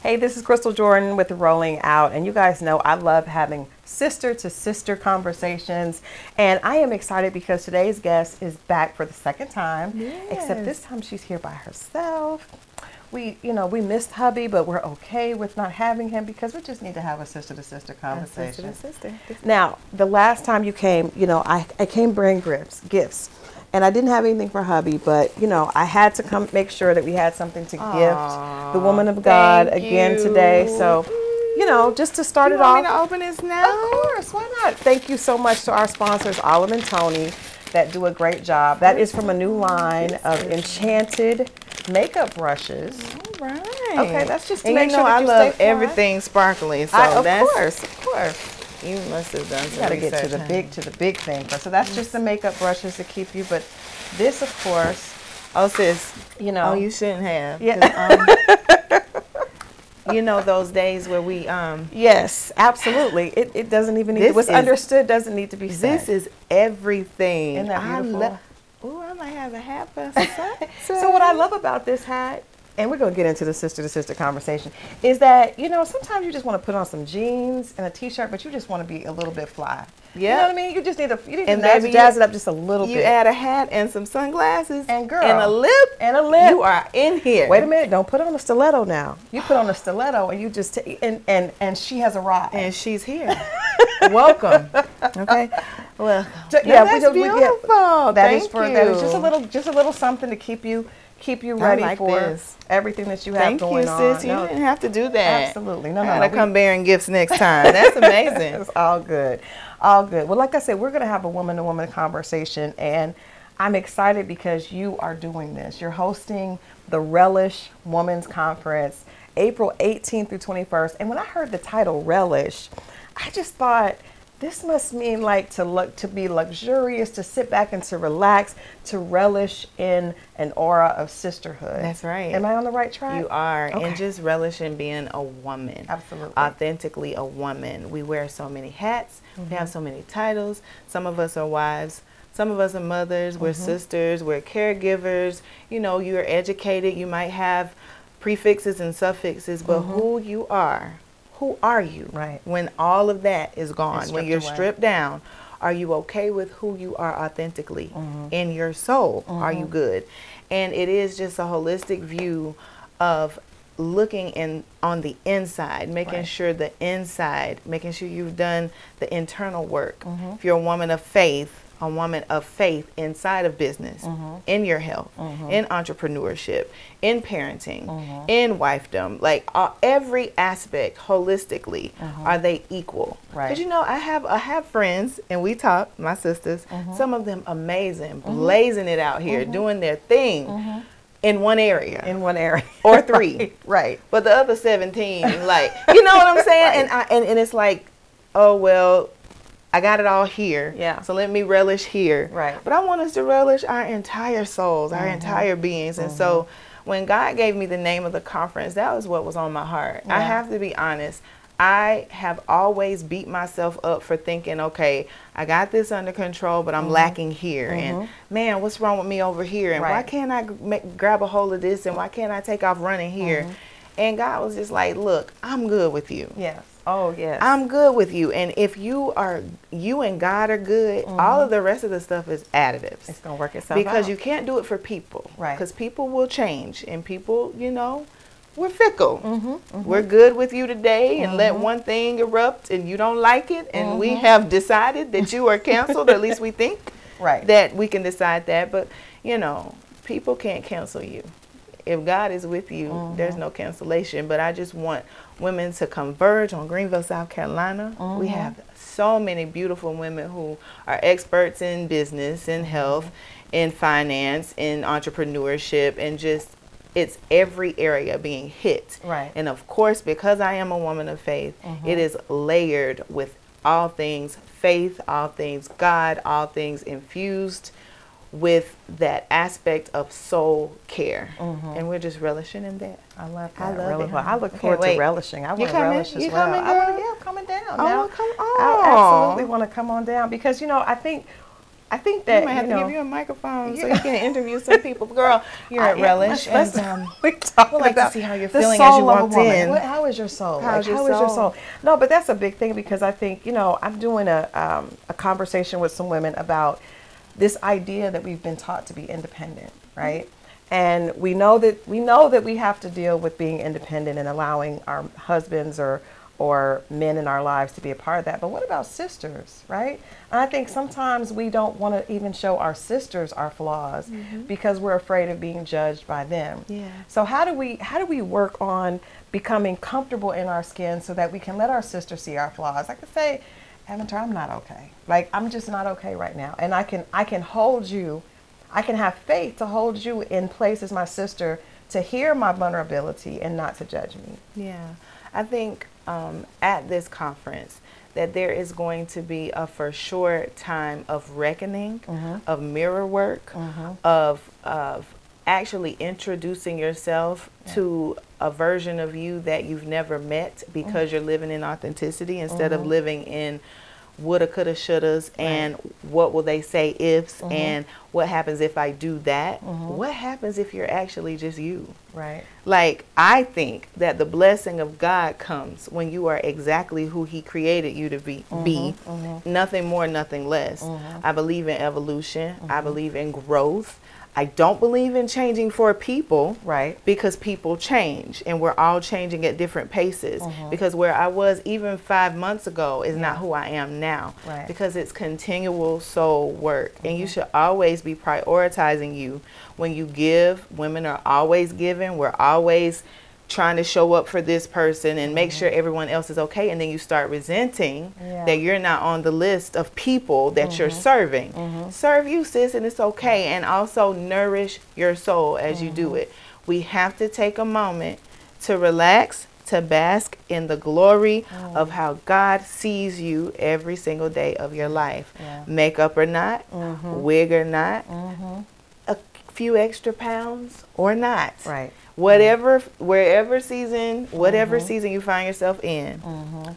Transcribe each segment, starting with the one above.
Hey, this is Christal Jordan with Rolling Out, and you guys know I love having sister to sister conversations. And I am excited because today's guest is back for the second time, Yes. except this time she's here by herself. We, you know, we missed hubby, but we're okay with not having him because we just need to have a sister to sister conversation. Sister to sister. Now, the last time you came, you know, I, I came bringing gifts, gifts. And I didn't have anything for hubby, but you know, I had to come make sure that we had something to gift the woman of God again you. today. So, you know, just to start You it want me off. to open this now? Of course, why not? Thank you so much to our sponsors, Olive and Tony, that do a great job. That is from a new line of enchanted makeup brushes. All right. Okay, that's just to and make you know sure I you love fly. everything sparkly. So I, of that's course, of course. you must have done some Got to get to the big to the big thing first. So that's just the makeup brushes to keep you. But this, of course, Oh, sis. you know, Oh, you shouldn't have. Yeah. um, you know those days where we um. yes, absolutely. It, it doesn't even need This what's is- understood doesn't need to be said. This is everything. Isn't that I beautiful? lo- Ooh, I might have a hat for Sunset. so what I love about this hat, and we're gonna get into the sister to sister conversation, is that you know sometimes you just want to put on some jeans and a t-shirt, but you just want to be a little bit fly. Yeah, You know what I mean? You just need to you need And to jazz, jazz it up just a little You bit. You add a hat and some sunglasses And girl, and a lip and a lip. You are in here. Wait a minute! Don't put on a stiletto now. You put on a stiletto, and you just t- and and and she has arrived. And she's here. Welcome. Okay. Well, So, yeah, we that's we get- beautiful. That Thank is for you. that is just a little just a little something to keep you keep you ready like for this. everything that you have Thank going you, on. sis. You No, didn't have to do that. Absolutely. No, I no, gotta no, come bearing gifts next time. That's amazing. it's all good. All good. Well, like I said, we're going to have a woman to woman conversation, and I'm excited because you are doing this. You're hosting the Relish Women's Conference April 18th through 21st. And when I heard the title Relish, I just thought, this must mean like to look to be luxurious, to sit back and to relax, to relish in an aura of sisterhood. That's right. Am I on the right track? You are, Okay. and just relish in being a woman. Absolutely. Authentically a woman. We wear so many hats, we Mm-hmm. have so many titles. Some of us are wives, some of us are mothers, we're Mm-hmm. sisters, we're caregivers. You know, you're educated, you might have prefixes and suffixes, but who you are, who are you? Mm-hmm. Right. When all of that is gone, when you're away. stripped down, are you okay with who you are authentically Mm-hmm. in your soul? Are you good? And it is just a holistic view of looking in on the inside, making Right. sure the inside, making sure you've done the internal work. Mm-hmm. If you're a woman of faith, a woman of faith inside of business, Mm-hmm. in your health, in entrepreneurship, in parenting, Mm-hmm. in wifedom, like uh, every aspect holistically, are they equal? Mm-hmm. Right. Because you know, I have I have friends, and we talk, my sisters. Mm-hmm. Some of them amazing, blazing it out here, doing their thing in one area in one area. or three. right. right. But the other 17, like, you know what I'm saying? And, I, and and it's like, oh well, I got it all here. Yeah. So let me relish here. Right. But I want us to relish our entire souls, our mm-hmm. entire beings. And so mm-hmm. when God gave me the name of the conference, that was what was on my heart. I have to be honest. I have always beat myself up for thinking, okay, I got this under control, but I'm mm-hmm. lacking here. And man, what's wrong with me over here? And why can't I make, grab a hold of this? And why can't I take off running here? And God was just like, look, I'm good with you. Yes. Oh, yes. I'm good with you. And if you are, you and God are good, all of the rest of the stuff is additives. it's going to work itself out. Because out. you can't do it for people. Right. Because people will change. And people, you know, we're fickle. Mm-hmm, We're good with you today and let one thing erupt and you don't like it. And we Mm-hmm. have decided that you are canceled, or at least we think Right. that we can decide that. But, you know, people can't cancel you. If God is with you, there's no cancellation. But I just want women to converge on Greenville, South Carolina. We uh-huh. have so many beautiful women who are experts in business, in mm-hmm. health, in finance, in entrepreneurship, and just it's every area being hit. Right. And of course, because I am a woman of faith, it mm-hmm. is layered with all things faith, all things God, all things infused with that aspect of soul care. And we're just relishing in that. I love that. I love really it, well. I look Can't forward to relishing. I want to relish as You well. coming, I want to, yeah, I'm coming down. Oh, now. come I on. absolutely want to come on down because you know I think I think that I might have you to give you a microphone so you can interview some people. Girl, you're I- at yeah, Relish. let's- and, um, we talking we'd like to see how you're feeling as you soul walked woman. in. What- how is your soul? How's Like, your how is your soul? soul? No, but that's a big thing because I think you know I'm doing a um, a conversation with some women about this idea that we've been taught to be independent, right? And we know that we know that we have to deal with being independent and allowing our husbands or or men in our lives to be a part of that. But what about sisters, right? And I think sometimes we don't want to even show our sisters our flaws mm-hmm. because we're afraid of being judged by them. Yeah. So how do we how do we work on becoming comfortable in our skin so that we can let our sister see our flaws? I could say, Aventer, I'm not okay. Like I'm just not okay right now. And I can I can hold you, I can have faith to hold you in place as my sister to hear my vulnerability and not to judge me. Yeah, I think um, at this conference that there is going to be a for sure time of reckoning, of mirror work, of of actually introducing yourself to a version of you that you've never met because mm-hmm. you're living in authenticity instead of mm-hmm. living in woulda, coulda, shouldas, and what will they say ifs, mm-hmm. and what happens if I do that? What happens if you're actually just you? Right. Like, I think that the blessing of God comes when you are exactly who He created you to be. be. Nothing more, nothing less. I believe in evolution, I believe in growth. I don't believe in changing for people. Right. Because people change and we're all changing at different paces. Uh-huh. Because where I was even five months ago is not who I am now. Right. Because it's continual soul work. And you should always be prioritizing you. When you give, women are always giving. We're always trying to show up for this person and make sure mm-hmm. everyone else is okay. And then you start resenting Yeah. that you're not on the list of people that you're mm-hmm. serving. Mm-hmm. Serve you, sis, and it's okay. And also nourish your soul as you do it. We have to take a moment to relax, to bask in the glory mm. of how God sees you every single day of your life. Yeah. Makeup or not, wig or not, a few extra pounds or not. Right. Whatever, wherever season, whatever Mm-hmm. season you find yourself in,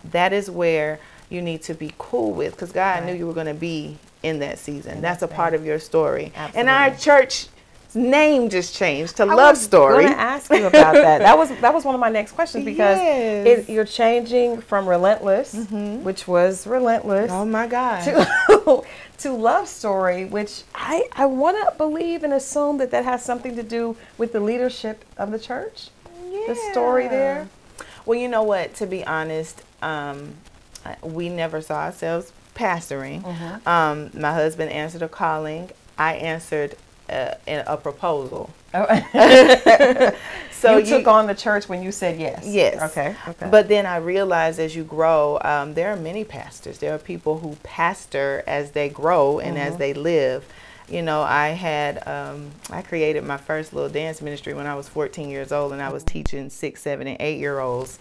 that is where you need to be cool with because God knew you were going to be in that season. That's a part of your story. Absolutely. And our church name just changed to I Love was Story. Going to ask you about that. That was that was one of my next questions because Yes. it, you're changing from relentless, which was relentless, Oh my God. to, to love story, which I I want to believe and assume that that has something to do with the leadership of the church. The story there. Well, you know what? To be honest, um, we never saw ourselves pastoring. Mm-hmm. Um, my husband answered a calling. I answered a, a proposal. So you, took on the church when you said yes. Yes. Okay. Okay. But then I realized as you grow, um, there are many pastors. There are people who pastor as they grow and Mm-hmm. as they live. You know, I had, um, I created my first little dance ministry when I was 14 years old and I was teaching six, seven, and eight year olds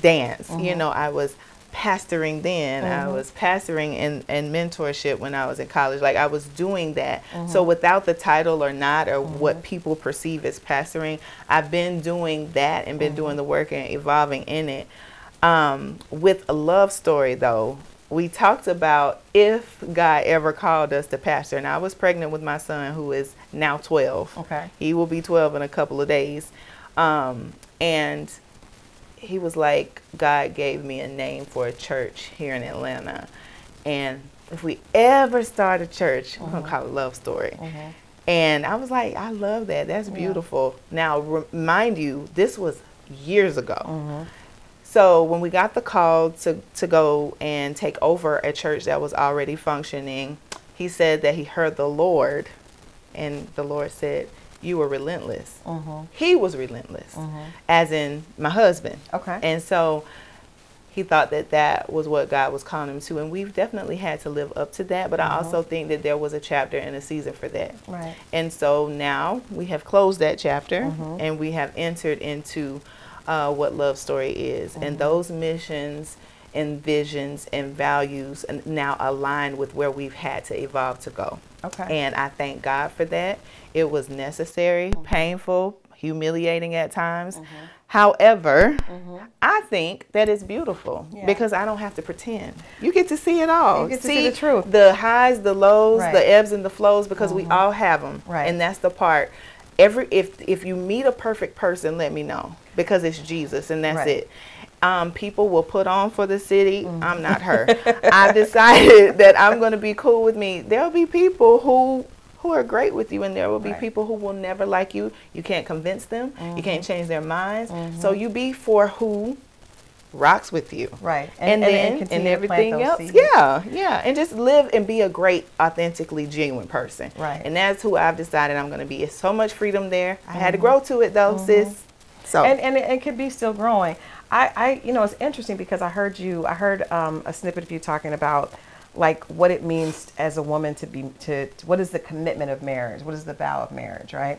dance. Mm-hmm. You know, I was pastoring then. I was pastoring and, and mentorship when I was in college. Like I was doing that. Mm-hmm. So without the title or not, or what people perceive as pastoring, I've been doing that and been Mm-hmm. doing the work and evolving in it. Um, with a love story though, we talked about if God ever called us to pastor. And I was pregnant with my son who is now 12. Okay. He will be 12 in a couple of days. Um, and he was like, God gave me a name for a church here in Atlanta. And if we ever start a church, we're going to uh-huh. call it Love Story. Uh-huh. And I was like, I love that. That's beautiful. Now, remind you, this was years ago. Uh-huh. So when we got the call to, to go and take over a church that was already functioning, he said that he heard the Lord, and the Lord said, "You were relentless." Mm-hmm. He was relentless, mm-hmm. as in my husband. Okay. And so he thought that that was what God was calling him to, and we've definitely had to live up to that. But I also mm-hmm. think that there was a chapter and a season for that. Right. And so now we have closed that chapter and we have entered into uh, what Love Story is. And those missions and visions and values and now align with where we've had to evolve to go. Okay. And I thank God for that. It was necessary, mm-hmm. painful, humiliating at times. Mhm. However, mm-hmm. I think that it's beautiful Yeah. because I don't have to pretend. You get to see it all. You get to see the truth. The highs, the lows, Right. the ebbs and the flows because we mm-hmm. all have them. Right. And that's the part. Every if if you meet a perfect person, let me know because it's Jesus and that's Right. it. Um, people will put on for the city. Mm. I'm not her. I decided that I'm going to be cool with me. There'll be people who who are great with you, and there will be Right. people who will never like you. You can't convince them. You Mm-hmm. can't change their minds. So you be for who rocks with you Right. and, then and, continue to plant everything else seeds. yeah yeah and just live and be a great authentically genuine person Right. and that's who i've decided i'm going to be it's so much freedom there i had to grow to it though sis so Mm-hmm. and and it, it could be still growing. I, I you know it's interesting because I heard you I heard um, a snippet of you talking about like what it means as a woman to be to, to- what is the commitment of marriage? What is the vow of marriage right?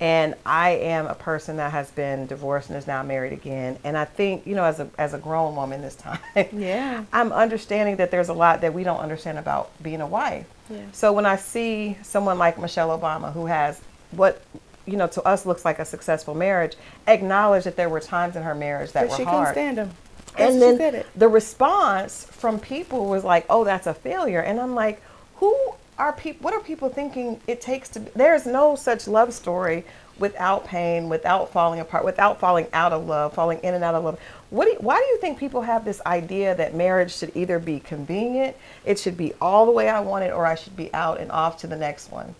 And I am a person that has been divorced and is now married again. And I think you know as a as a grown woman this time Yeah. I'm understanding that there's a lot that we don't understand about being a wife. Yeah. so when I see someone like Michelle Obama who has what you know to us looks like a successful marriage, acknowledge that there were times in her marriage that but were she couldn't stand him and then the response from people was like, "Oh, that's a failure." And I'm like, "Who are people what are people thinking it takes to there's no such love story without pain, without falling apart, without falling out of love, falling in and out of love. What do you, why do you think people have this idea that marriage should either be convenient, it should be all the way I want it, or I should be out and off to the next one?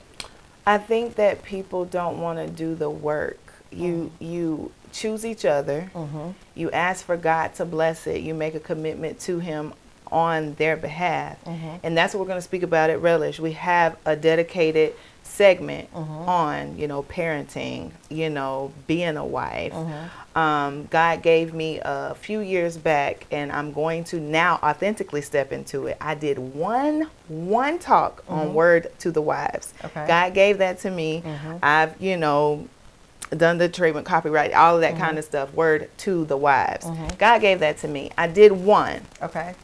I think that people don't want to do the work. You mm-hmm. you choose each other. Mm-hmm. You ask for God to bless it. You make a commitment to Him on their behalf, mm-hmm. and that's what we're going to speak about at Relish. We have a dedicated segment mm-hmm. on you know parenting, you know being a wife. Mm-hmm. Um, God gave me a few years back, and I'm going to now authentically step into it. I did one one talk on mm-hmm. word to the wives. Okay. God gave that to me. I've you know done the treatment, copyright, all of that kind of stuff. Word to the wives. God gave that to me. I did one, Okay,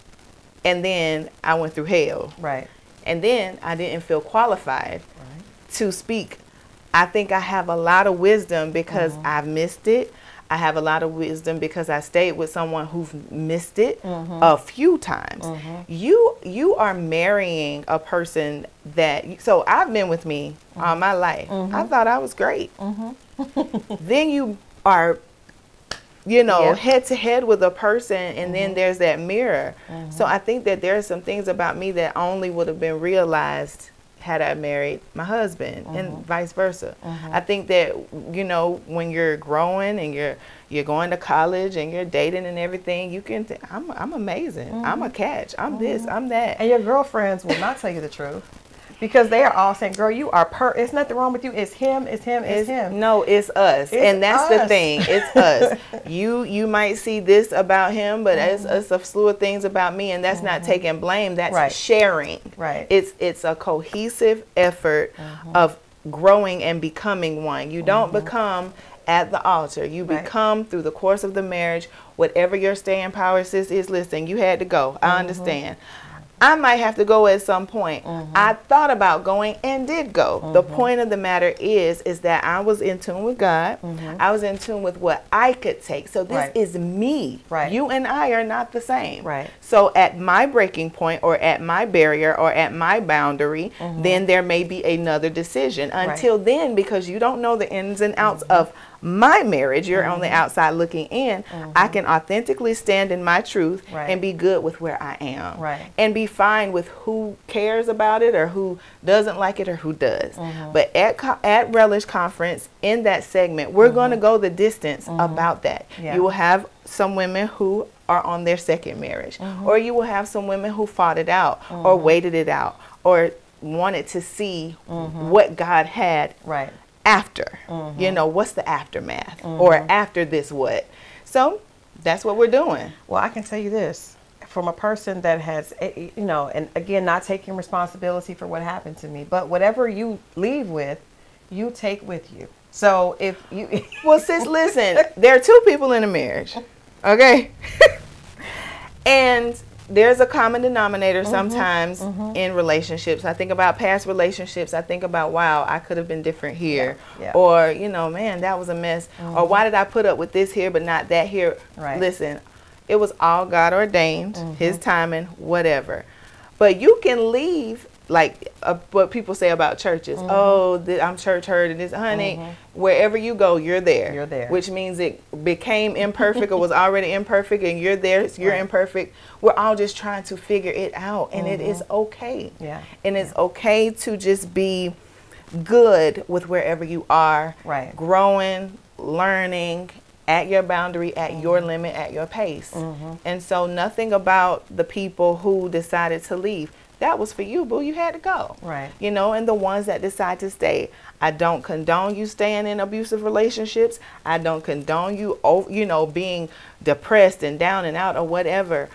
and then I went through hell, right, and then I didn't feel qualified right, to speak. I think I have a lot of wisdom because mm-hmm. I've missed it. I have a lot of wisdom because I stayed with someone who's missed it mm-hmm. a few times. Mm-hmm. You you are marrying a person that so I've been with me all my life. I thought I was great. then you are you know Yeah. head to head with a person and then there's that mirror. So I think that there are some things about me that only would have been realized had I married my husband and uh-huh. vice versa. Uh-huh. I think that you know when you're growing and you're you're going to college and you're dating and everything, you can th- I'm I'm amazing. I'm mm-hmm. a catch. I'm this. Mm-hmm. I'm that. And your girlfriends will not tell you the truth because they are all saying, "Girl, you are per. It's nothing wrong with you. It's him. It's him. It's, It's, him." no, it's us, It's and that's the thing. It's us. you you might see this about him, but it's, mm-hmm. it's a slew of things about me, and that's not mm-hmm. taking blame. That's Right. sharing. Right. It's it's a cohesive effort mm-hmm. of growing and becoming one. You don't become at the altar. You Right. become through the course of the marriage. Whatever your staying power, sis, is. Listen, you had to go. I understand. I might have to go at some point. Mm-hmm. I thought about going and did go. The mm-hmm. point of the matter is is that I was in tune with God. Mm-hmm. I was in tune with what I could take. So this Right. is me. Right. You and I are not the same. Right. So at my breaking point or at my barrier or at my boundary, then there may be another decision. Until then, because you don't know the ins and outs of my marriage, you're on the outside looking in, I can authentically stand in my truth Right. and be good with where I am. Right. And be fine with who cares about it or who doesn't like it or who does. Mm-hmm. But at at Relish Conference in that segment, we're mm-hmm. going to go the distance mm-hmm. about that. Yeah. You will have some women who are on their second marriage, or you will have some women who fought it out, or waited it out, or wanted to see what God had Right. after. You know, what's the aftermath, or after this what? So that's what we're doing. Well, I can tell you this from a person that has, eh, eh, you know, and again, not taking responsibility for what happened to me, but whatever you leave with, you take with you. So if you, Well, sis, listen, there are two people in a marriage, okay? and there's a common denominator mm-hmm. sometimes mm-hmm. in relationships. I think about past relationships. I think about, wow, I could have been different here. Yeah. Yeah. Or, you know, man, that was a mess. Mm-hmm. Or why did I put up with this here but not that here? Right. Listen, it was all God ordained, mm-hmm. His timing, whatever. But you can leave like uh, what people say about churches. Mm-hmm. Oh, th- I'm church hurt and this, honey. Mm-hmm. Wherever you go, you're there. You're there. Which means it became imperfect or was already imperfect, and you're there. You're right. imperfect. We're all just trying to figure it out, and mm-hmm. it is mm-hmm. okay. Yeah. And it's okay to just be good with wherever you are. Right. Growing, learning, at your boundary, at mm-hmm. your limit, at your pace. Mm-hmm. And so nothing about the people who decided to leave. That was for you, boo. You had to go. Right. You know, and the ones that decide to stay. I don't condone you staying in abusive relationships. I don't condone you, you know, being depressed and down and out or whatever.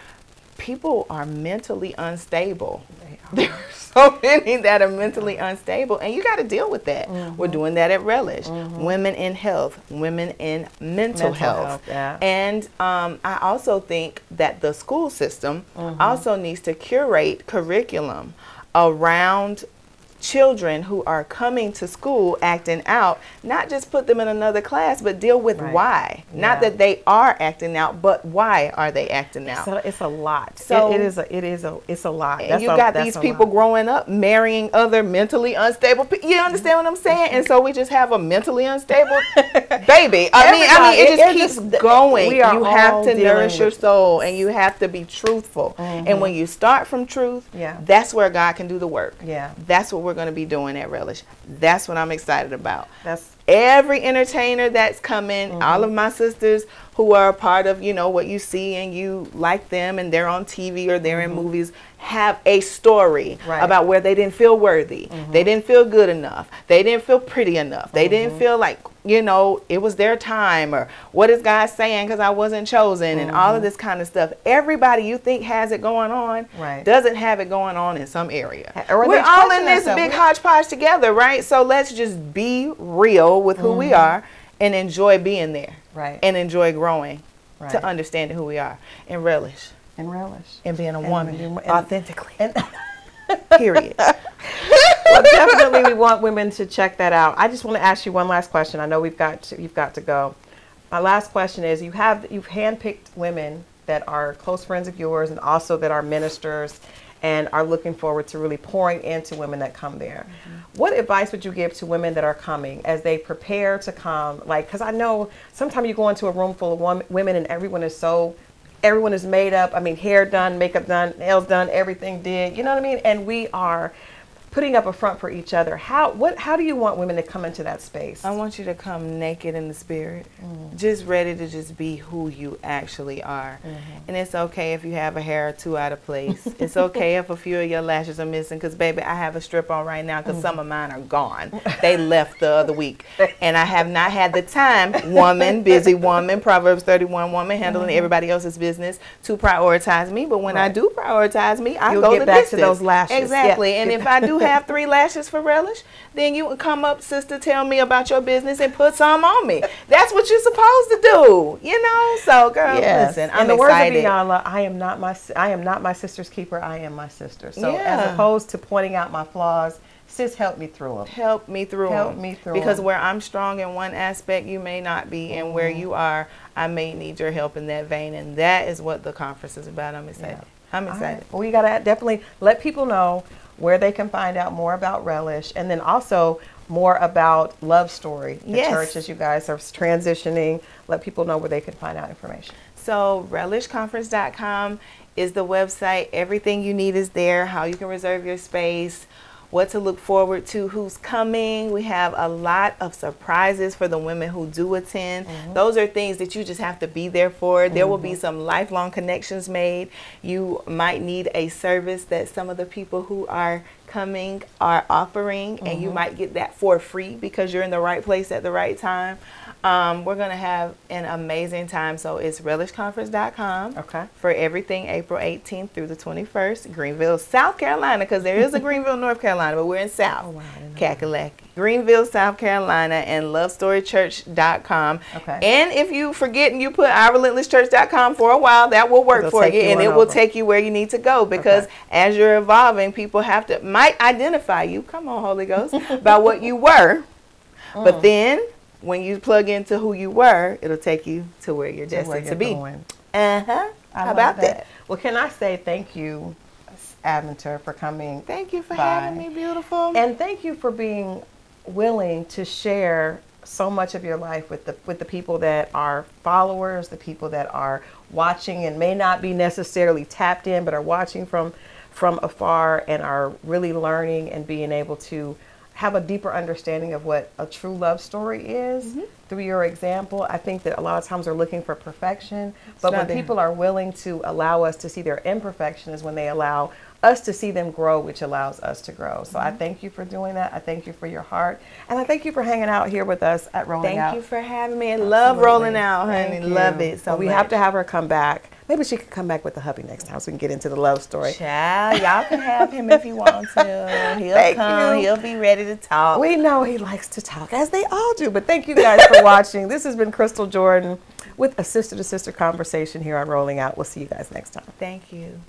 People are mentally unstable. There are so many that are mentally unstable, and you got to deal with that. Mm-hmm. We're doing that at Relish. Mm-hmm. Women in health, women in mental, mental health. health yeah. And um, I also think that the school system mm-hmm. also needs to curate curriculum around children who are coming to school acting out, not just put them in another class, but deal with right. why. Yeah. Not that they are acting out, but why are they acting out? So it's a lot. So it, it is a it is a it's a lot. And you got these people lot. growing up marrying other mentally unstable people. You understand what I'm saying? And so we just have a mentally unstable baby. I mean, I mean, it, it just keeps going. You have to nourish your soul, and you have to be truthful. Mm-hmm. And when you start from truth, yeah, that's where God can do the work. Yeah, that's what we're going to be doing at Relish. That's what I'm excited about. That's every entertainer that's coming, mm-hmm. all of my sisters who are a part of, you know, what you see and you like them and they're on TV or they're mm-hmm. in movies have a story right. about where they didn't feel worthy. Mm-hmm. They didn't feel good enough. They didn't feel pretty enough. They didn't mm-hmm. feel like, you know, it was their time or what is God saying because I wasn't chosen and all of mm-hmm. this kind of stuff. Everybody you think has it going on right. doesn't have it going on in some area. We're all in this big hodgepodge together, right? So let's just be real with who we mm-hmm. are and enjoy being there. Right. And enjoy growing right. to understanding who we are and relish. And relish. And being a and woman and, authentically. And Period. well, definitely, we want women to check that out. I just want to ask you one last question. I know we've got to, you've got to go. My last question is: You have you've handpicked women that are close friends of yours, and also that are ministers, and are looking forward to really pouring into women that come there. Mm-hmm. What advice would you give to women that are coming as they prepare to come? Like, because I know sometimes you go into a room full of women and everyone is so everyone is made up. I mean, hair done, makeup done, nails done, everything did. You know what I mean? And we are putting up a front for each other. How what how do you want women to come into that space? I want you to come naked in the spirit, mm. just ready to just be who you actually are. Mm-hmm. And it's okay if you have a hair or two out of place. it's okay if a few of your lashes are missing because baby, I have a strip on right now because mm. some of mine are gone. they left the other week, and I have not had the time, woman, busy woman, Proverbs 31 woman, handling mm-hmm. everybody else's business to prioritize me. But when right. I do prioritize me, I You'll go get back distance. to those lashes. Exactly, and if I do have three lashes for relish, then you would come up, sister, tell me about your business and put some on me. That's what you're supposed to do, you know. So, girl, yes. listen, I'm and the excited. words of Iyanla, I am not my, I am not my sister's keeper. I am my sister. So, yeah. as opposed to pointing out my flaws, sis, help me through them. Help me through help them. me through because them. where I'm strong in one aspect, you may not be, and mm-hmm. where you are, I may need your help in that vein, and that is what the conference is about. I'm excited. Yeah. I'm excited. Right. Well, we gotta definitely let people know where they can find out more about Relish, and then also more about Love Story, the yes. church as you guys are transitioning. Let people know where they can find out information. So, relishconference.com is the website. Everything you need is there, how you can reserve your space, what to look forward to, who's coming. We have a lot of surprises for the women who do attend. Mm-hmm. Those are things that you just have to be there for. There mm-hmm. will be mm-hmm. some lifelong connections made. You might need a service that some of the people who are coming are offering, mm-hmm. and you mm-hmm. might get that for free because you're in the right place at the right time. Um, we're going to have an amazing time. So it's relishconference.com Okay. for everything April 18th through the 21st, Greenville, South Carolina, because there is a Greenville, North Carolina, but we're in South. Oh, wow, Cackalack. Greenville, South Carolina, and lovestorychurch.com. Okay. And if you forget and you put ourrelentlesschurch.com for a while, that will work It'll for you, and it will take you where you need to go because Okay. as you're evolving, people have to might identify you. Come on, Holy Ghost, by what you were, Mm. but then when you plug into who you were, it'll take you to where you're To destined to you're be. going. Uh huh. How about that? Well, can I say thank you, Aventer, for coming. Thank you for Bye. having me, beautiful. And thank you for being willing to share so much of your life with the with the people that are followers, the people that are watching and may not be necessarily tapped in, but are watching from from afar and are really learning and being able to have a deeper understanding of what a true love story is Mm-hmm. through your example. I think that a lot of times we're looking for perfection, but when there. people are willing to allow us to see their imperfection is when they allow us to see them grow, which allows us to grow. So Mm-hmm. I thank you for doing that. I thank you for your heart. And I thank you for hanging out here with us at Rolling Thank Out. Thank you for having me. I love rolling out, honey. Love it so Well, we much. have to have her come back. Maybe she could come back with the hubby next time so we can get into the love story. Child, y'all can have him if you want to. He'll Thank come. you. He'll be ready to talk. We know he likes to talk, as they all do. But thank you guys for watching. This has been Christal Jordan with a sister to sister conversation here on Rolling Out. We'll see you guys next time. Thank you.